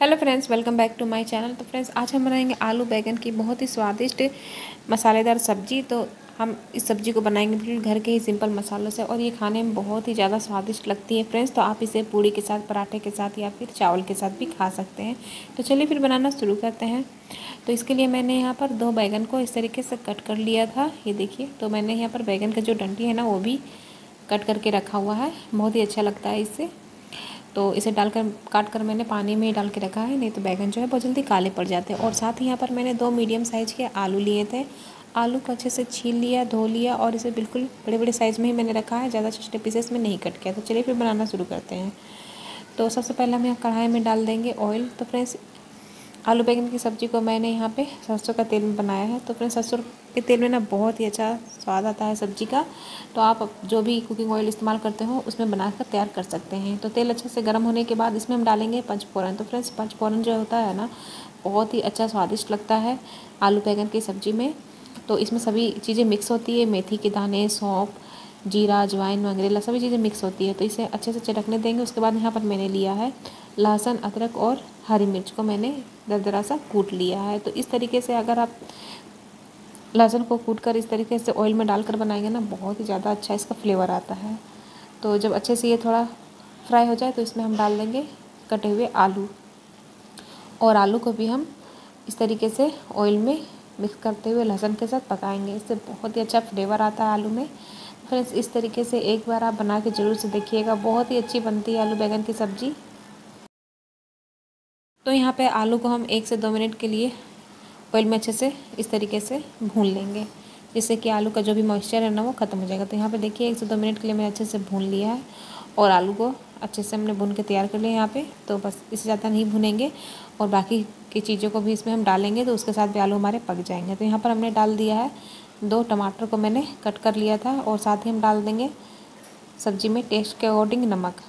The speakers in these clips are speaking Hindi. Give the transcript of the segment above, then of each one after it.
Hello friends welcome back to my channel तो फ्रेंड्स आज हम बनाएँगे आलू बैगन की बहुत ही स्वादिष्ट मसालेदार सब्ज़ी। तो हम इस सब्ज़ी को बनाएँगे बिल्कुल घर के ही सिंपल मसालों से और ये खाने में बहुत ही ज़्यादा स्वादिष्ट लगती है फ्रेंड्स तो आप इसे पूड़ी के साथ, पराठे के साथ या फिर चावल के साथ भी खा सकते हैं। तो चलिए फिर बनाना शुरू करते हैं। तो इसके लिए मैंने यहाँ पर दो बैगन को इस तरीके से कट कर लिया था। ये देखिए तो मैंने यहाँ पर बैगन का जो डंडी है ना, वो भी कट करके रखा हुआ है। बहुत ही अच्छा लगता है इससे तो इसे डालकर काट कर मैंने पानी में ही डाल के रखा है, नहीं तो बैगन जो है बहुत जल्दी काले पड़ जाते हैं। और साथ ही यहाँ पर मैंने दो मीडियम साइज़ के आलू लिए थे। आलू को अच्छे से छील लिया, धो लिया और इसे बिल्कुल बड़े बड़े साइज़ में ही मैंने रखा है, ज़्यादा छोटे पीसेस में नहीं कट किया। तो चलिए फिर बनाना शुरू करते हैं। तो सबसे पहले हम यहाँ कढ़ाई में डाल देंगे ऑयल तो फ्रेंड्स आलू बैंगन की सब्ज़ी को मैंने यहाँ पे सरसों का तेल में बनाया है। तो फ्रेंड्स, सरसों के तेल में ना बहुत ही अच्छा स्वाद आता है सब्ज़ी का। तो आप जो भी कुकिंग ऑयल इस्तेमाल करते हो, उसमें बनाकर तैयार कर सकते हैं। तो तेल अच्छे से गर्म होने के बाद इसमें हम डालेंगे पंचफोरन तो फ्रेंड्स पंचफोरन जो होता है ना, बहुत ही अच्छा स्वादिष्ट लगता है आलू बैंगन की सब्ज़ी में। तो इसमें सभी चीज़ें मिक्स होती है, मेथी के दाने, सौंप, जीरा, अजवाइन, मंगरेला, सभी चीज़ें मिक्स होती है। तो इसे अच्छे से चटकने देंगे। उसके बाद यहाँ पर मैंने लिया है लहसुन, अदरक और हरी मिर्च को मैंने दरदरा सा कूट लिया है। तो इस तरीके से अगर आप लहसुन को कूट कर इस तरीके से ऑयल में डालकर बनाएँगे ना, बहुत ही ज़्यादा अच्छा इसका फ्लेवर आता है। तो जब अच्छे से ये थोड़ा फ्राई हो जाए तो इसमें हम डाल देंगे कटे हुए आलू। और आलू को भी हम इस तरीके से ऑयल में मिक्स करते हुए लहसुन के साथ पकाएँगे। इससे बहुत ही अच्छा फ्लेवर आता है आलू में। फ्रेंड्स, इस तरीके से एक बार आप बना के ज़रूर से देखिएगा। बहुत ही अच्छी बनती है आलू बैगन की सब्ज़ी। तो यहाँ पे आलू को हम एक से दो मिनट के लिए ऑयल में अच्छे से इस तरीके से भून लेंगे, जिससे कि आलू का जो भी मॉइस्चर है ना वो ख़त्म हो जाएगा। तो यहाँ पे देखिए, एक से दो मिनट के लिए मैंने अच्छे से भून लिया है और आलू को अच्छे से हमने भून के तैयार कर लिया यहाँ पे। तो बस इससे ज़्यादा नहीं भुनेंगे और बाकी की चीज़ों को भी इसमें हम डालेंगे तो उसके साथ भी आलू हमारे पक जाएँगे। तो यहाँ पर हमने डाल दिया है दो टमाटर को मैंने कट कर लिया था और साथ ही हम डाल देंगे सब्ज़ी में टेस्ट के अकॉर्डिंग नमक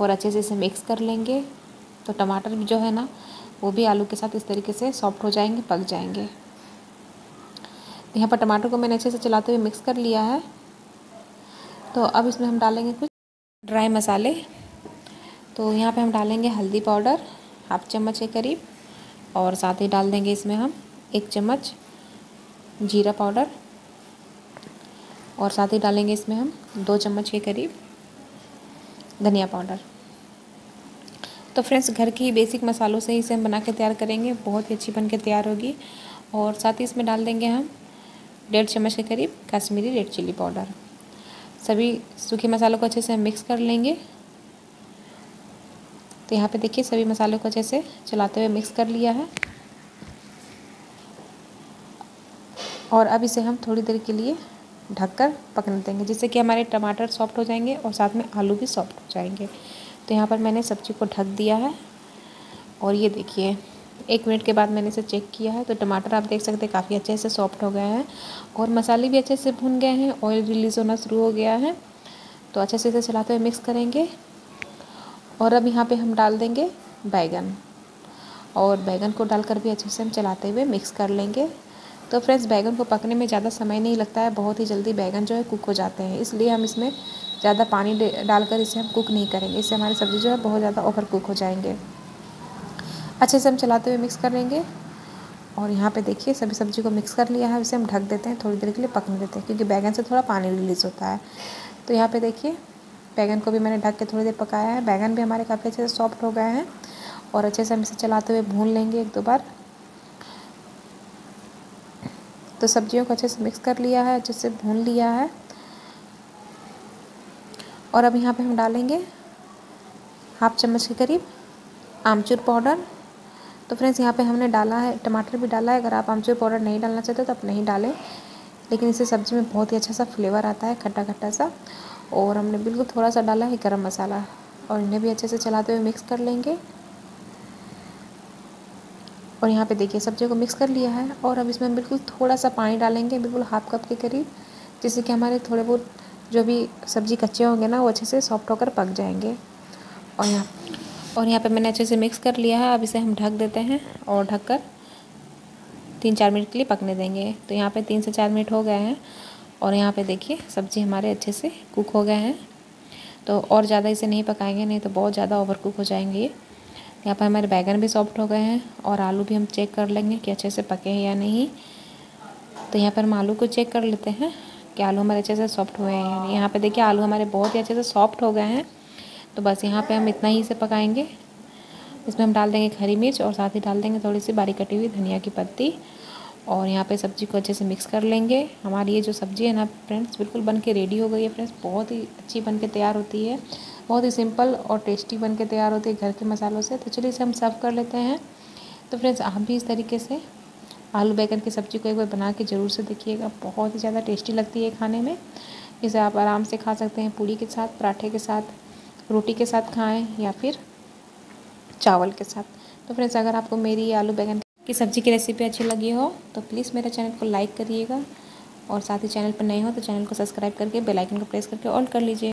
और अच्छे से इसे मिक्स कर लेंगे। तो टमाटर भी जो है ना, वो भी आलू के साथ इस तरीके से सॉफ्ट हो जाएँगे, पक जाएँगे। यहाँ पर टमाटर को मैंने अच्छे से चलाते हुए मिक्स कर लिया है। तो अब इसमें हम डालेंगे कुछ ड्राई मसाले। तो यहाँ पे हम डालेंगे हल्दी पाउडर हाफ़ चम्मच के करीब, और साथ ही डाल देंगे इसमें हम एक चम्मच जीरा पाउडर। और साथ ही डालेंगे इसमें हम दो चम्मच के करीब धनिया पाउडर। तो फ्रेंड्स, घर की बेसिक मसालों से ही इसे हम बना के तैयार करेंगे। बहुत ही अच्छी बन के तैयार होगी। और साथ ही इसमें डाल देंगे हम डेढ़ चम्मच के करीब कश्मीरी रेड चिल्ली पाउडर। सभी सूखे मसालों को अच्छे से मिक्स कर लेंगे। तो यहाँ पे देखिए, सभी मसालों को अच्छे से चलाते हुए मिक्स कर लिया है। और अब इसे हम थोड़ी देर के लिए ढककर पकने देंगे, जिससे कि हमारे टमाटर सॉफ्ट हो जाएँगे और साथ में आलू भी सॉफ्ट हो जाएँगे। तो यहाँ पर मैंने सब्ज़ी को ढक दिया है। और ये देखिए, एक मिनट के बाद मैंने इसे चेक किया है। तो टमाटर आप देख सकते हैं, काफ़ी अच्छे से सॉफ्ट हो गए हैं। और मसाले भी अच्छे से भुन गए हैं, ऑयल रिलीज़ होना शुरू हो गया है। तो अच्छे से इसे चलाते हुए मिक्स करेंगे। और अब यहाँ पे हम डाल देंगे बैगन। और बैगन को डालकर भी अच्छे से हम चलाते हुए मिक्स कर लेंगे। तो फ्रेंड्स, बैगन को पकने में ज़्यादा समय नहीं लगता है। बहुत ही जल्दी बैगन जो है कुक हो जाते हैं। इसलिए हम इसमें ज़्यादा पानी डालकर इसे हम कुक नहीं करेंगे। इससे हमारी सब्ज़ी जो है बहुत ज़्यादा ओवर कुक हो जाएँगे। अच्छे से हम चलाते हुए मिक्स कर लेंगे। और यहाँ पे देखिए, सभी सब्ज़ी को मिक्स कर लिया है। इसे हम ढक देते हैं, थोड़ी देर के लिए पकने देते हैं, क्योंकि बैगन से थोड़ा पानी रिलीज़ होता है। तो यहाँ पे देखिए, बैगन को भी मैंने ढक के थोड़ी देर पकाया है। बैगन भी हमारे काफ़ी अच्छे से सॉफ्ट हो गए हैं। और अच्छे से हम इसे चलाते हुए भून लेंगे एक दो बार। तो सब्जियों को अच्छे से मिक्स कर लिया है, अच्छे से भून लिया है। और अब यहाँ पे हम डालेंगे हाफ़ चम्मच के करीब आमचूर पाउडर। तो फ्रेंड्स, यहाँ पे हमने डाला है, टमाटर भी डाला है। अगर आप आमचूर पाउडर नहीं डालना चाहते तो आप नहीं डालें। लेकिन इससे सब्ज़ी में बहुत ही अच्छा सा फ्लेवर आता है खट्टा खट्टा सा। और हमने बिल्कुल थोड़ा सा डाला है गरम मसाला और इन्हें भी अच्छे से चलाते हुए मिक्स कर लेंगे। और यहाँ पे देखिए, सब्जियों को मिक्स कर लिया है। और अब इसमें बिल्कुल थोड़ा सा पानी डालेंगे, बिल्कुल हाफ़ कप के करीब, जिससे कि हमारे थोड़े बहुत जो भी सब्ज़ी कच्चे होंगे ना, वो अच्छे से सॉफ्ट होकर पक जाएँगे। और यहाँ और यहाँ पे मैंने अच्छे से मिक्स कर लिया है। अब इसे हम ढक देते हैं और ढक कर तीन चार मिनट के लिए पकने देंगे। तो यहाँ पे तीन से चार मिनट हो गए हैं। और यहाँ पे देखिए, सब्ज़ी हमारे अच्छे से कुक हो गए हैं। तो और ज़्यादा इसे नहीं पकाएँगे, नहीं तो बहुत ज़्यादा ओवर कुक हो जाएँगे। ये यहाँ पर हमारे बैगन भी सॉफ्ट हो गए हैं और आलू भी हम चेक कर लेंगे कि अच्छे से पके हैं या नहीं। तो यहाँ पर हम आलू को चेक कर लेते हैं। कि आलू हमारे अच्छे से सॉफ्ट हुए हैं। यहाँ पे देखिए आलू हमारे बहुत ही अच्छे से सॉफ्ट हो गए हैं। तो बस यहाँ पे हम इतना ही से पकाएँगे। इसमें हम डाल देंगे हरी मिर्च और साथ ही डाल देंगे थोड़ी सी बारीक कटी हुई धनिया की पत्ती। और यहाँ पे सब्ज़ी को अच्छे से मिक्स कर लेंगे। हमारी ये जो सब्ज़ी है ना फ्रेंड्स बिल्कुल बन के रेडी हो गई है फ्रेंड्स बहुत ही अच्छी बन के तैयार होती है। बहुत ही सिंपल और टेस्टी बन के तैयार होती है घर के मसालों से। तो चलिए इसे हम सर्व कर लेते हैं। तो फ्रेंड्स आप भी इस तरीके से आलू बैगन की सब्ज़ी को एक बार बना के ज़रूर से देखिएगा। बहुत ही ज़्यादा टेस्टी लगती है खाने में। इसे आप आराम से खा सकते हैं पूड़ी के साथ, पराठे के साथ, रोटी के साथ खाएँ या फिर चावल के साथ। तो फ्रेंड्स, अगर आपको मेरी आलू बैगन की सब्ज़ी की रेसिपी अच्छी लगी हो तो प्लीज़ मेरे चैनल को लाइक करिएगा और साथ ही चैनल पर नए हो तो चैनल को सब्सक्राइब करके बेल आइकन को प्रेस करके ऑल कर लीजिए।